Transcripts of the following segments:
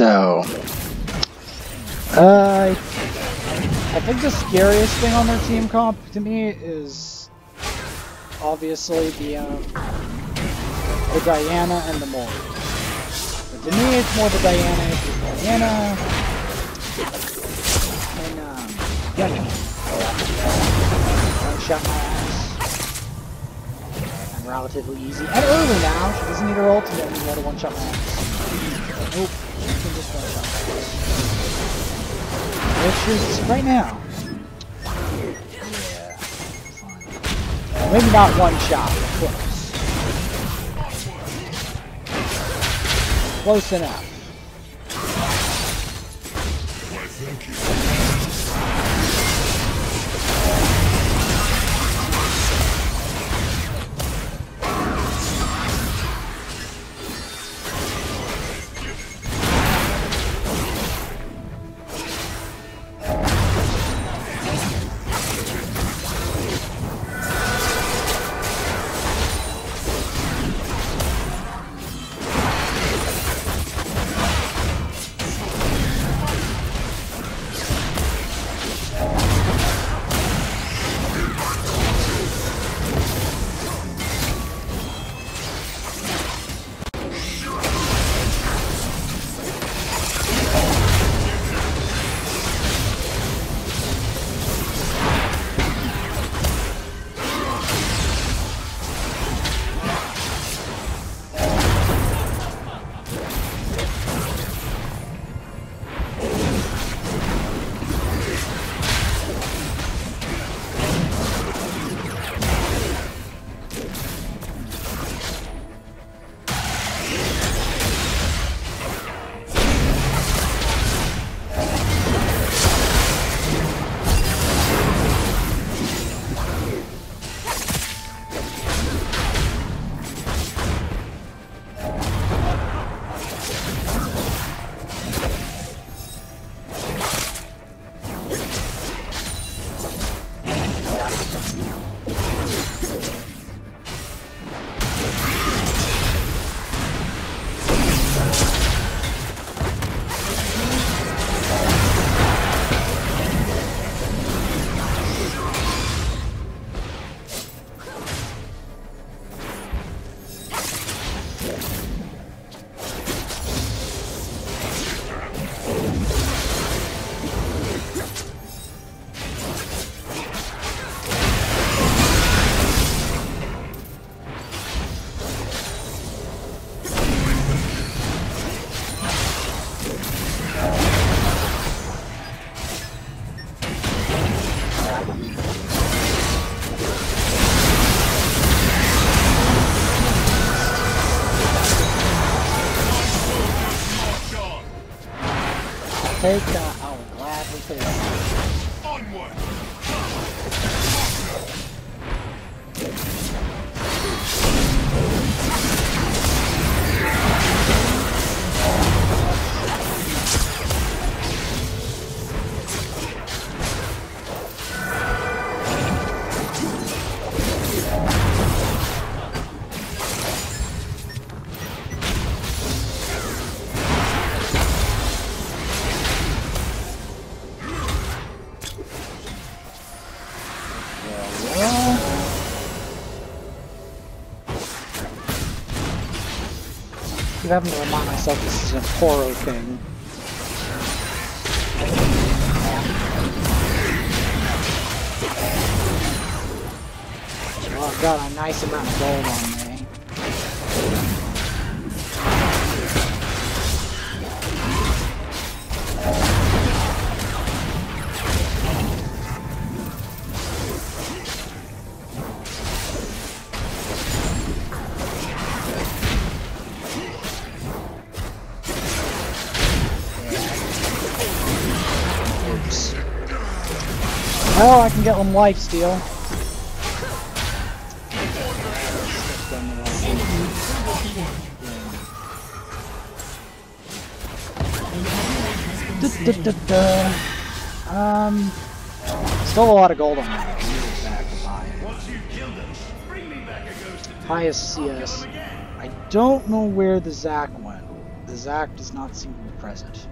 So, uh, I think the scariest thing on their team comp to me is obviously the um, the Diana and the Mori. But to me, it's more the Diana. It's the Diana and um, yeah, one shot my ass. And relatively easy. And early now. She doesn't need her ultimate anymore to one shot my ass. Right now. Yeah. Fine. Maybe not one shot, close. Close enough. Perfecto. Having to remind myself this is a horror thing. Oh, I've got a nice amount of gold on me. Oh, I can get one life steal. Um, still a lot of gold on that. Highest CS. I don't know where the Zac went. the Zac does not seem to be present.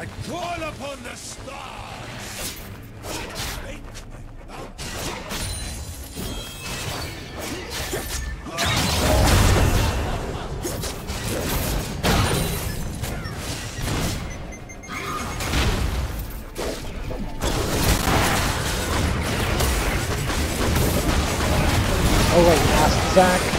I call upon the stars. Oh wait, ask Zac.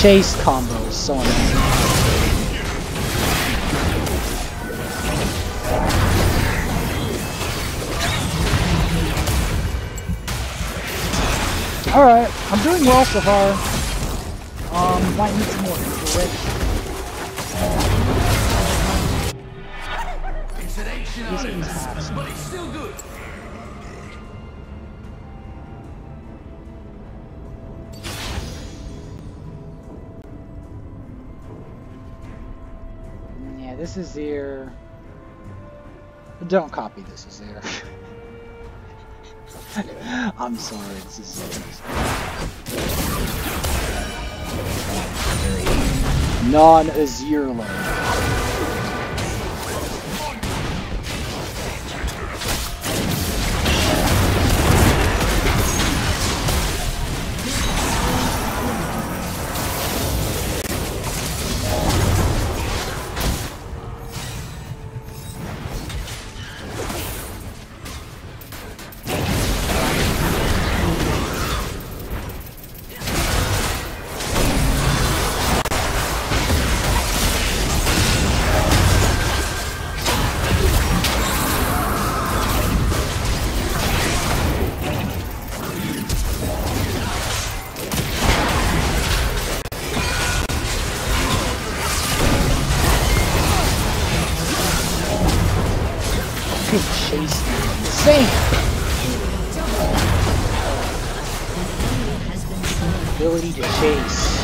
Chase combo is so annoying. Alright, I'm doing well so far. Um, might need some more inspiration. It's an ancient is but it's still good. This is here. Don't copy this is there. I'm sorry, this is Non-Azir. Ability to chase.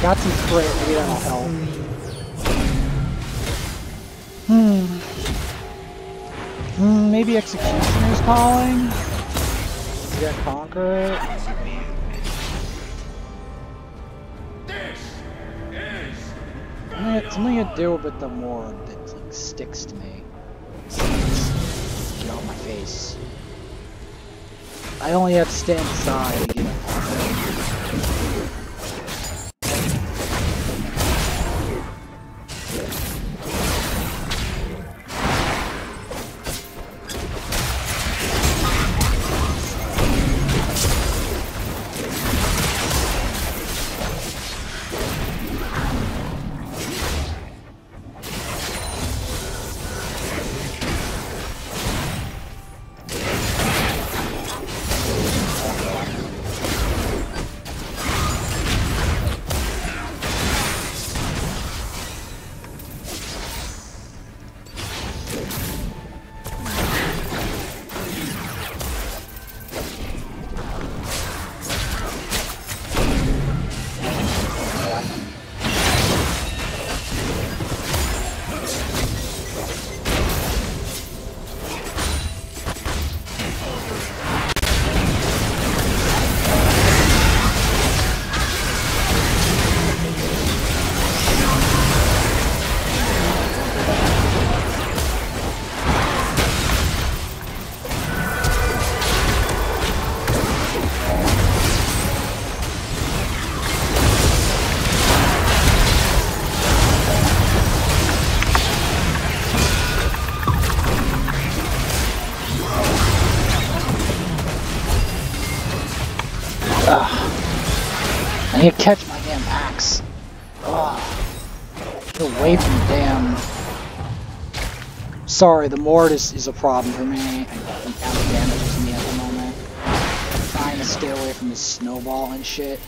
Got some crit, maybe that'll help. Hmm. Hmm, maybe Executioner's calling? You got Conquer it? This is Something, something to do with the more that like, sticks to me. Face. I only have to stand aside catch my damn axe. Ugh. Get away from the damn... Sorry, the Mord is, a problem for me. I think out damages me at the moment. I'm trying to stay away from the snowball and shit.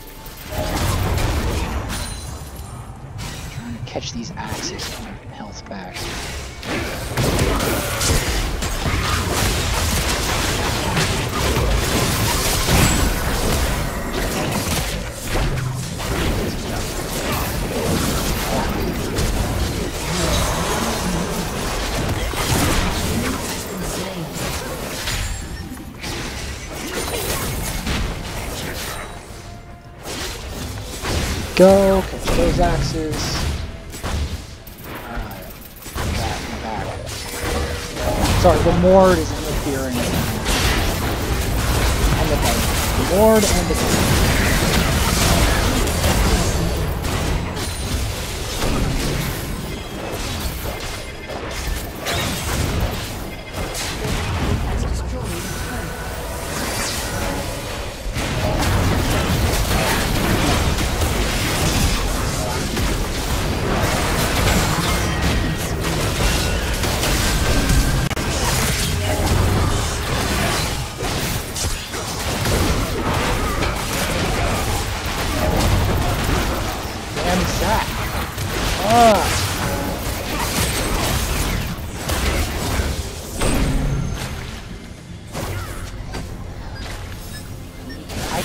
trying to catch these axes my health back. Go, catch those axes. Alright. Back, back. Sorry, the Mord is interfering. And the Diana. The Mord and the.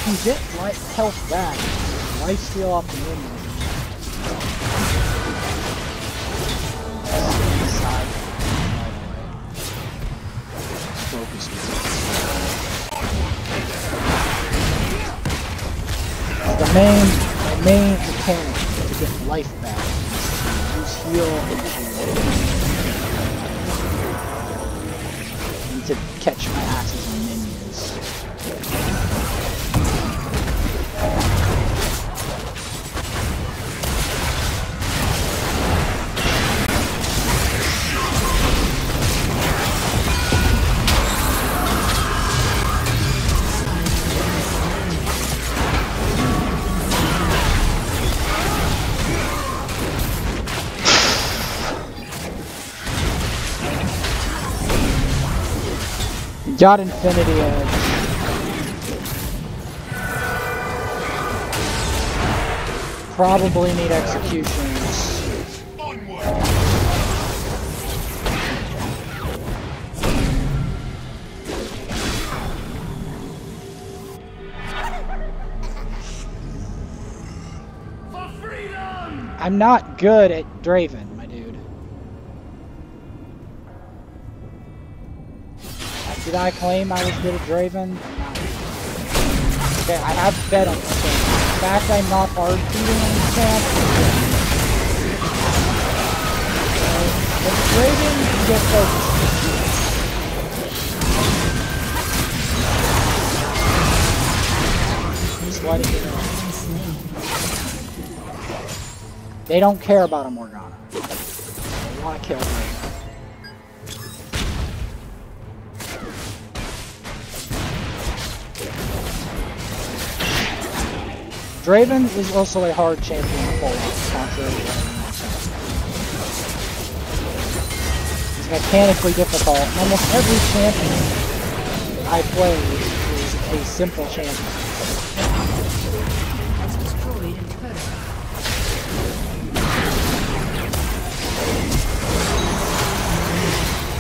Can get life health back. Life steal off the minion. The main, the main mechanic to get life back is heal and shield. And to catch my axes Got Infinity Edge. Probably need executions. I'm not good at Draven, Did I claim I was good at Draven? Okay, I have bet on this game. The fact I'm not hard beating on this camp. But Draven can get focused. Just it. They don't care about a Morgana. They want to kill Draven. Draven is also a hard champion to pull off, contrary to. He's mechanically difficult. Almost every champion I play is a simple champion.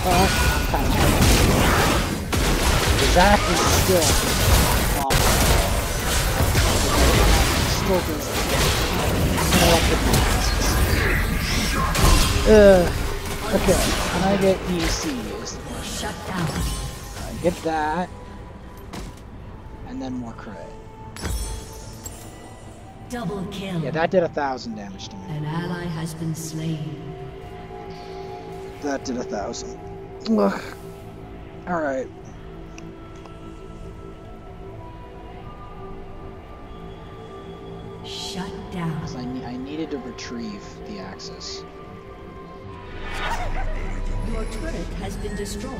I'm kind of Zac is still still does electric blasts. Uh, okay, can I get EC is the question. Shut down. I get that, and then more crit. Double kill. Yeah, that did a thousand damage to me. An ally has been slain. That did a thousand. Ugh. Alright. Down. 'Cause I, ne- I needed to retrieve the axis. Your turret has been destroyed.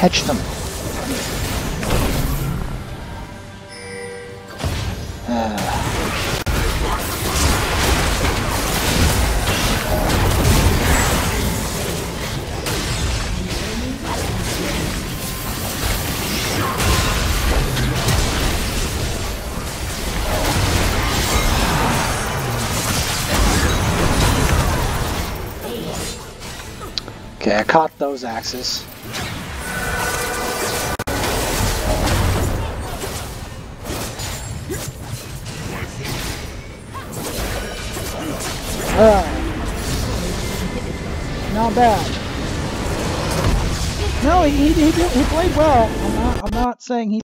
Catch them. Ah. Okay, I caught those axes. Not bad. No, he, he, he, he played well. I'm not, I'm not saying he